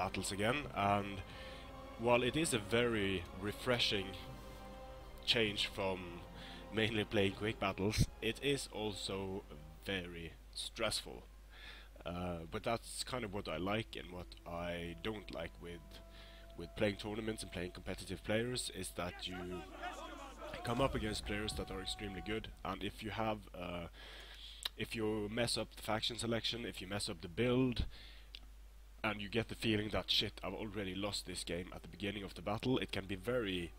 battles again, and while it is a very refreshing change from mainly playing quick battles, it is also very stressful. Uh, but that's kind of what I like and what I don't like with with playing tournaments and playing competitive players is that you come up against players that are extremely good and if you have uh, if you mess up the faction selection, if you mess up the build and you get the feeling that shit I've already lost this game at the beginning of the battle, it can be very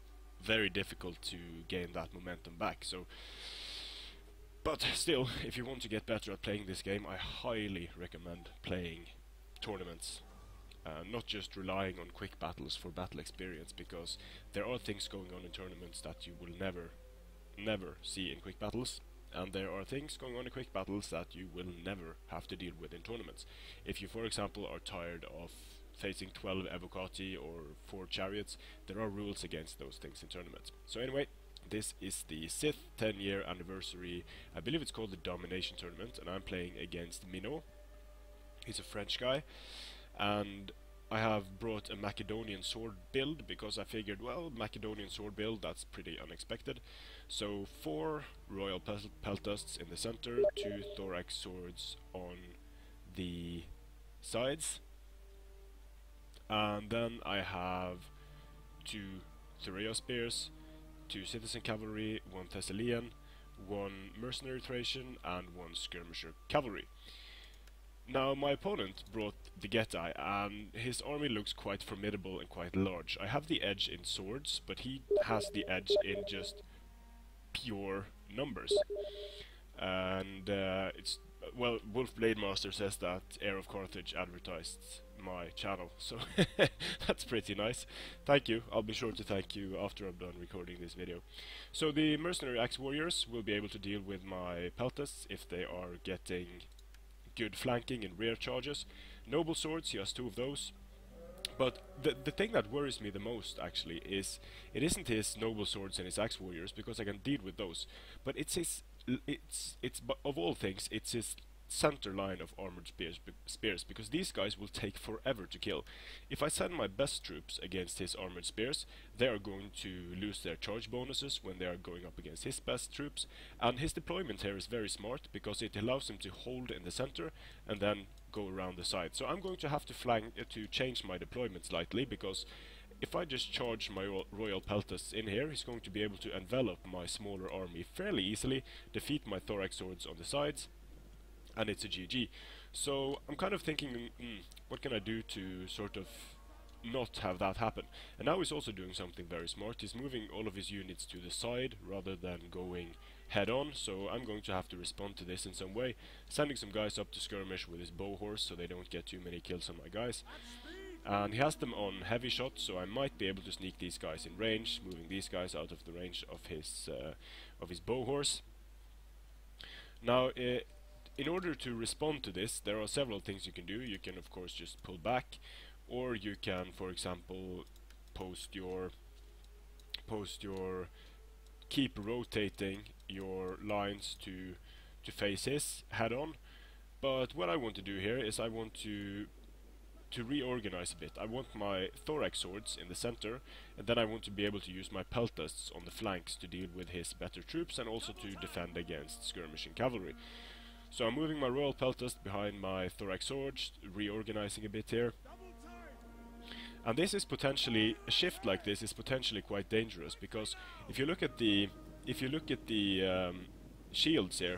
very difficult to gain that momentum back. So but still, if you want to get better at playing this game, I highly recommend playing tournaments. Uh, not just relying on quick battles for battle experience, because there are things going on in tournaments that you will never, never see in quick battles, and there are things going on in quick battles that you will never have to deal with in tournaments. If you, for example, are tired of facing 12 Evocati or 4 Chariots, there are rules against those things in tournaments. So anyway, this is the Sith 10 year anniversary, I believe it's called the Domination Tournament, and I'm playing against Minot. He's a French guy, and I have brought a Macedonian sword build because I figured, well, Macedonian sword build, that's pretty unexpected. So, four Royal Pel Peltasts in the center, two Thorax swords on the sides, and then I have two Thureos spears, two citizen cavalry, one Thessalian, one mercenary Thracian, and one skirmisher cavalry. Now, my opponent brought the Getae, and his army looks quite formidable and quite large. I have the edge in swords, but he has the edge in just pure numbers. And uh, it's well, Wolf Blade Master says that Heir of Carthage advertised my channel, so that's pretty nice. Thank you. I'll be sure to thank you after I'm done recording this video. So the Mercenary Axe Warriors will be able to deal with my Peltasts if they are getting good flanking and rear charges. Noble Swords, he has two of those. But the the thing that worries me the most actually is it isn't his noble swords and his axe warriors because I can deal with those, but it's his it's it's of all things it's his center line of armored spears, spears because these guys will take forever to kill. If I send my best troops against his armored spears, they are going to lose their charge bonuses when they are going up against his best troops, and his deployment here is very smart because it allows him to hold in the center and then go around the side. So I'm going to have to flank uh, to change my deployment slightly because if I just charge my Royal Peltasts in here, he's going to be able to envelop my smaller army fairly easily, defeat my Thorax swords on the sides, and it's a GG. So I'm kind of thinking, mm, what can I do to sort of not have that happen? And now he's also doing something very smart. He's moving all of his units to the side rather than going head on, so I'm going to have to respond to this in some way, sending some guys up to skirmish with his bow horse so they don't get too many kills on my guys. And he has them on heavy shots, so I might be able to sneak these guys in range, moving these guys out of the range of his uh, of his bow horse. Now, uh, in order to respond to this, there are several things you can do. You can, of course, just pull back, or you can, for example, post your post your keep rotating your lines to to face his head on. But what I want to do here is I want to to reorganize a bit. I want my thorax swords in the center, and then I want to be able to use my peltasts on the flanks to deal with his better troops and also to defend against skirmishing cavalry. So I'm moving my royal peltast behind my thorax swords, reorganizing a bit here. And this is potentially a shift like this is potentially quite dangerous because if you look at the if you look at the um, shields here,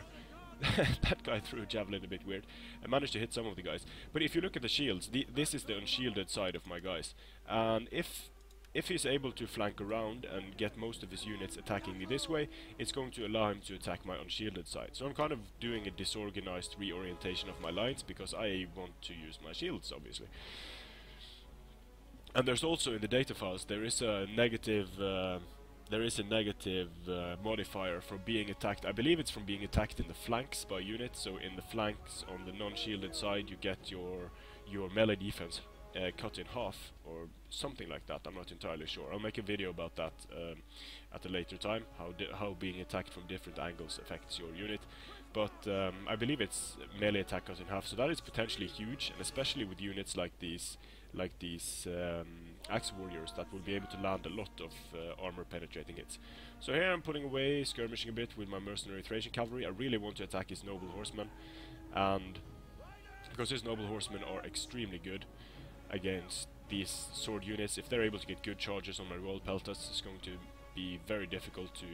that guy threw a javelin a bit weird. I managed to hit some of the guys. But if you look at the shields, the, this is the unshielded side of my guys. And if if he's able to flank around and get most of his units attacking me this way, it's going to allow him to attack my unshielded side. So I'm kind of doing a disorganized reorientation of my lines because I want to use my shields, obviously. And there's also in the data files, there is a negative... Uh, there is a negative uh, modifier for being attacked. I believe it's from being attacked in the flanks by units. So in the flanks on the non-shielded side, you get your your melee defense uh, cut in half or something like that. I'm not entirely sure. I'll make a video about that um, at a later time. How how being attacked from different angles affects your unit. But um, I believe it's melee attack cut in half. So that is potentially huge, and especially with units like these like these um, axe warriors that will be able to land a lot of uh, armor penetrating hits. So here I'm putting away, skirmishing a bit with my mercenary Thracian cavalry. I really want to attack his noble horsemen, and because his noble horsemen are extremely good against these sword units, if they're able to get good charges on my royal peltas, it's going to be very difficult to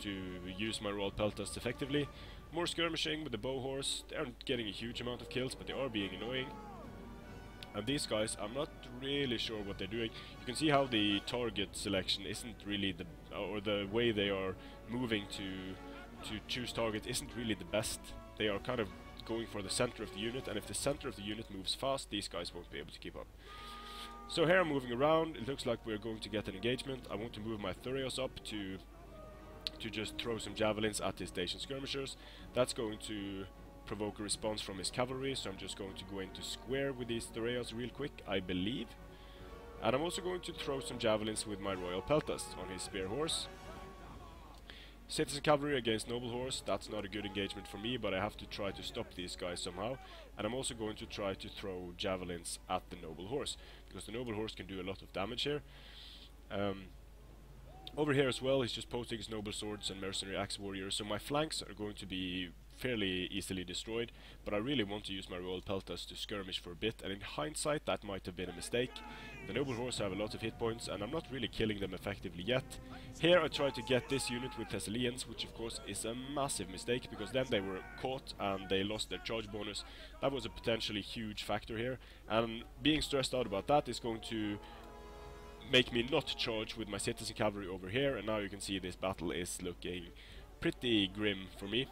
to use my royal peltas effectively. More skirmishing with the bow horse. They aren't getting a huge amount of kills, but they are being annoying. And these guys, I'm not really sure what they're doing. You can see how the target selection isn't really the, or the way they are moving to to choose targets isn't really the best. They are kind of going for the center of the unit, and if the center of the unit moves fast, these guys won't be able to keep up. So here I'm moving around, it looks like we're going to get an engagement. I want to move my Thureos up to to just throw some javelins at his station skirmishers. That's going to provoke a response from his cavalry, so I'm just going to go into square with these Thureos real quick, I believe. And I'm also going to throw some javelins with my Royal Peltas on his spear horse. Citizen Cavalry against Noble Horse, that's not a good engagement for me, but I have to try to stop these guys somehow. And I'm also going to try to throw javelins at the Noble Horse, because the Noble Horse can do a lot of damage here. Um, over here as well, he's just posting his Noble Swords and Mercenary Axe Warriors, so my flanks are going to be fairly easily destroyed, but I really want to use my Royal Peltas to skirmish for a bit, and in hindsight that might have been a mistake. The Noble Horse have a lot of hit points, and I'm not really killing them effectively yet. Here I tried to get this unit with Thessalians, which of course is a massive mistake, because then they were caught and they lost their charge bonus. That was a potentially huge factor here, and being stressed out about that is going to make me not charge with my citizen cavalry over here, and now you can see this battle is looking pretty grim for me.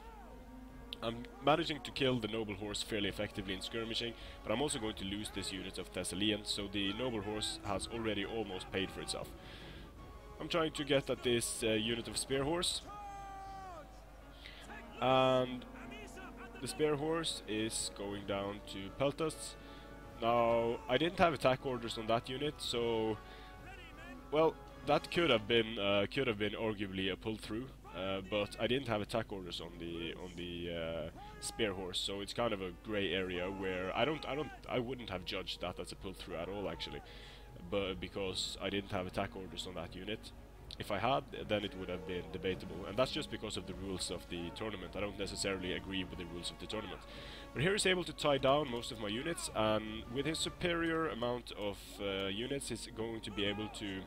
I'm managing to kill the noble horse fairly effectively in skirmishing, but I'm also going to lose this unit of Thessalian, so the noble horse has already almost paid for itself. I'm trying to get at this uh, unit of spear horse, and the spear horse is going down to Peltas. Now, I didn't have attack orders on that unit, so well, that could have been uh, could have been arguably a pull through. Uh, but I didn't have attack orders on the on the uh, spear horse, so it's kind of a gray area where I don't I don't I wouldn't have judged that as a pull through at all actually, but because I didn't have attack orders on that unit. If I had, then it would have been debatable, and that's just because of the rules of the tournament. I don't necessarily agree with the rules of the tournament. But here he's able to tie down most of my units, and with his superior amount of uh, units, he's going to be able to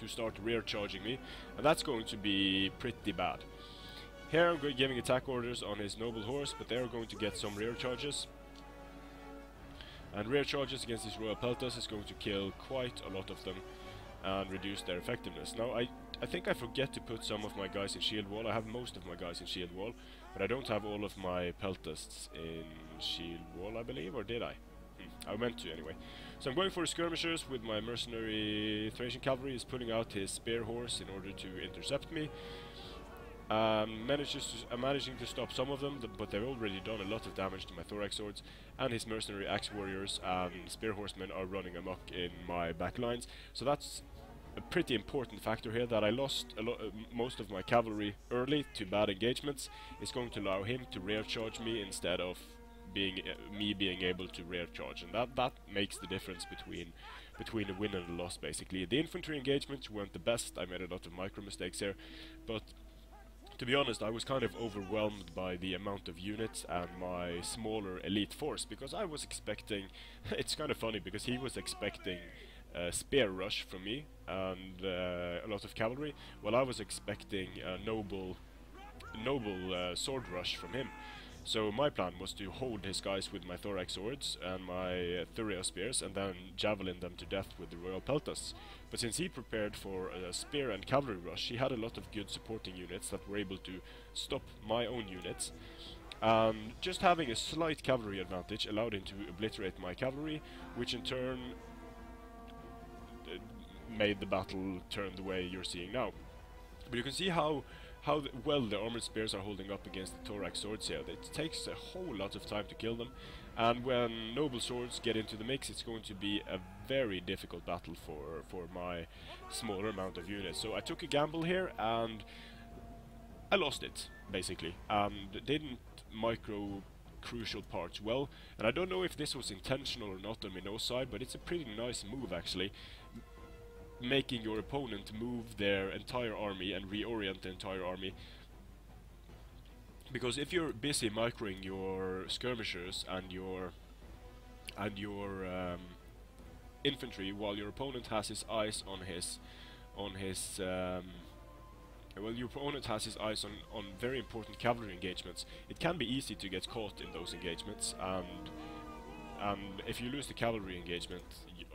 to start rear charging me, and that's going to be pretty bad. Here I'm giving attack orders on his noble horse, but they're going to get some rear charges. And rear charges against his royal peltas is going to kill quite a lot of them and reduce their effectiveness. Now I, I think I forget to put some of my guys in shield wall. I have most of my guys in shield wall, but I don't have all of my peltas in shield wall, I believe, or did I? Hmm, I meant to anyway. So I'm going for skirmishers with my mercenary Thracian cavalry is pulling out his spear horse in order to intercept me. Um, manages to, I'm managing to stop some of them, but they've already done a lot of damage to my thorax swords, and his mercenary axe warriors and spear horsemen are running amok in my back lines. So that's a pretty important factor here that I lost uh, most of my cavalry early to bad engagements. It's going to allow him to rear charge me instead of being uh, me being able to rear charge, and that that makes the difference between between a win and a loss. Basically, the infantry engagements weren't the best. I made a lot of micro mistakes here, but to be honest, I was kind of overwhelmed by the amount of units and my smaller elite force because I was expecting. it's kind of funny because he was expecting a spear rush from me and uh, a lot of cavalry, while I was expecting a noble, noble uh, sword rush from him. So my plan was to hold his guys with my thorax swords and my uh, spears and then javelin them to death with the royal peltas. But since he prepared for a spear and cavalry rush, he had a lot of good supporting units that were able to stop my own units. And just having a slight cavalry advantage allowed him to obliterate my cavalry, which in turn uh, made the battle turn the way you're seeing now. But you can see how how the, well the armored spears are holding up against the thorax swords here. It takes a whole lot of time to kill them, and when noble swords get into the mix, it's going to be a very difficult battle for for my smaller amount of units. So I took a gamble here, and I lost it basically, and didn't micro crucial parts well. And I don't know if this was intentional or not on Minot's side, but it's a pretty nice move actually. Making your opponent move their entire army and reorient the entire army. Because if you're busy microing your skirmishers and your and your um, infantry while your opponent has his eyes on his on his um, well, your opponent has his eyes on, on very important cavalry engagements. It can be easy to get caught in those engagements, and and if you lose the cavalry engagement,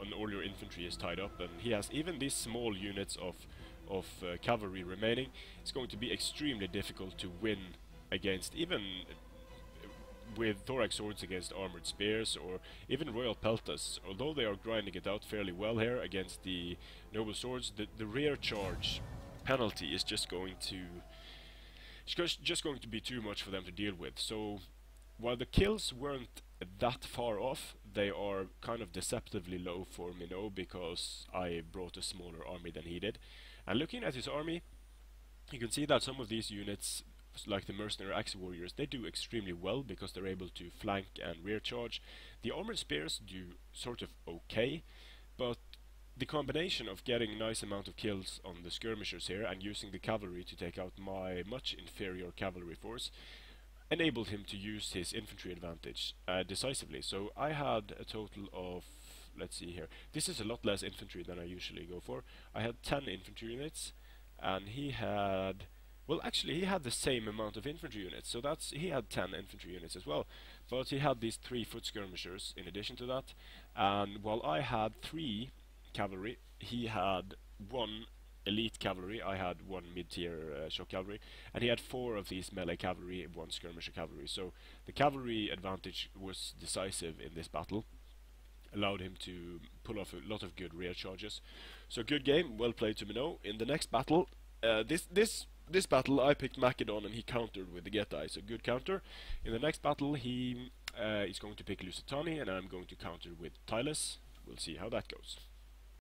and all your infantry is tied up, and he has even these small units of of uh, cavalry remaining, it's going to be extremely difficult to win against even with thorax swords against armored spears or even royal peltas. Although they are grinding it out fairly well here against the noble swords, the, the rear charge penalty is just going to just going to be too much for them to deal with. So while the kills weren't that far off, they are kind of deceptively low for Minot because I brought a smaller army than he did. And looking at his army, you can see that some of these units, like the mercenary axe warriors, they do extremely well because they're able to flank and rear charge. The armored spears do sort of okay, but the combination of getting a nice amount of kills on the skirmishers here and using the cavalry to take out my much inferior cavalry force enabled him to use his infantry advantage uh, decisively. So I had a total of, let's see here, this is a lot less infantry than I usually go for. I had 10 infantry units and he had, well actually he had the same amount of infantry units, so that's, he had 10 infantry units as well. But he had these 3 foot skirmishers in addition to that, and while I had 3 cavalry. He had one elite cavalry, I had one mid-tier uh, shock cavalry, and he had four of these melee cavalry and one skirmisher cavalry. So the cavalry advantage was decisive in this battle, allowed him to pull off a lot of good rear charges. So good game, well played to Minot. In the next battle, uh, this this this battle I picked Macedon and he countered with the Getae, so good counter. In the next battle he uh, is going to pick Lusitani and I'm going to counter with Tylis. We'll see how that goes.